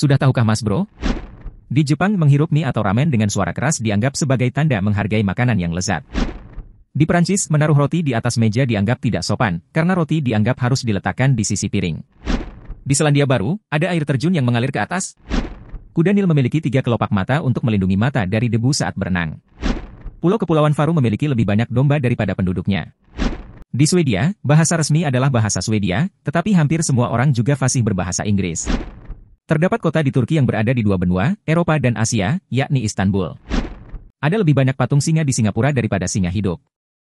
Sudah tahukah mas bro? Di Jepang, menghirup mie atau ramen dengan suara keras dianggap sebagai tanda menghargai makanan yang lezat. Di Perancis, menaruh roti di atas meja dianggap tidak sopan, karena roti dianggap harus diletakkan di sisi piring. Di Selandia Baru, ada air terjun yang mengalir ke atas. Kuda Nil memiliki tiga kelopak mata untuk melindungi mata dari debu saat berenang. Pulau Kepulauan Faru memiliki lebih banyak domba daripada penduduknya. Di Swedia, bahasa resmi adalah bahasa Swedia, tetapi hampir semua orang juga fasih berbahasa Inggris. Terdapat kota di Turki yang berada di dua benua, Eropa dan Asia, yakni Istanbul. Ada lebih banyak patung singa di Singapura daripada singa hidup.